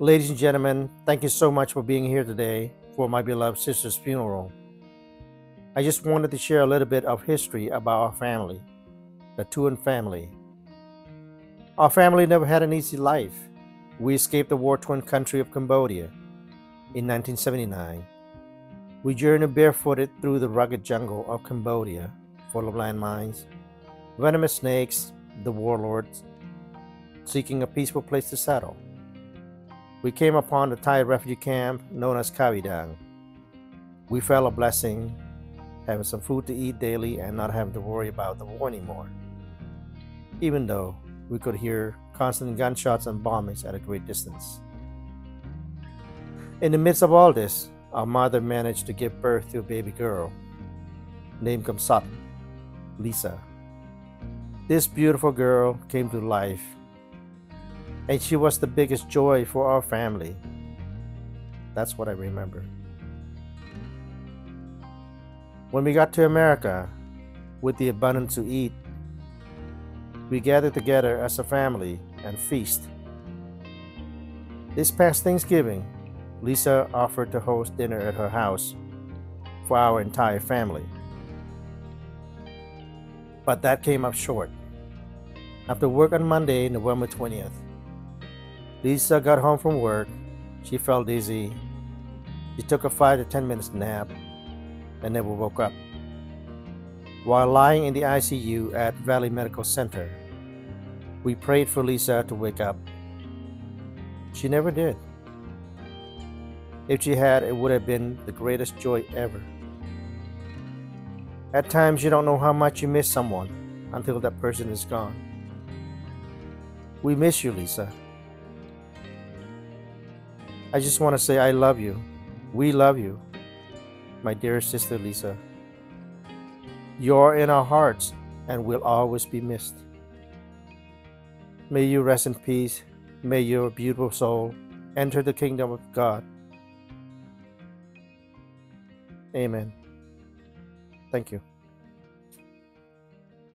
Ladies and gentlemen, thank you so much for being here today for my beloved sister's funeral. I just wanted to share a little bit of history about our family, the Thoeun family. Our family never had an easy life. We escaped the war-torn country of Cambodia in 1979. We journeyed barefooted through the rugged jungle of Cambodia, full of landmines, venomous snakes, the warlords, seeking a peaceful place to settle. We came upon the Thai refugee camp known as Khao-I-Dang. We felt a blessing, having some food to eat daily and not having to worry about the war anymore. Even though we could hear constant gunshots and bombings at a great distance. In the midst of all this, our mother managed to give birth to a baby girl named Kamsort, Lisa. This beautiful girl came to life, and she was the biggest joy for our family. That's what I remember. When we got to America, with the abundance to eat, we gathered together as a family and feast. This past Thanksgiving, Lisa offered to host dinner at her house for our entire family. But that came up short. After work on Monday, November 20th, Lisa got home from work. She felt dizzy. She took a 5 to 10 minutes nap and never woke up. While lying in the ICU at Valley Medical Center, we prayed for Lisa to wake up. She never did. If she had, it would have been the greatest joy ever. At times, you don't know how much you miss someone until that person is gone. We miss you, Lisa. I just want to say I love you. We love you, my dear sister Lisa. You're in our hearts and will always be missed. May you rest in peace. May your beautiful soul enter the kingdom of God. Amen. Thank you.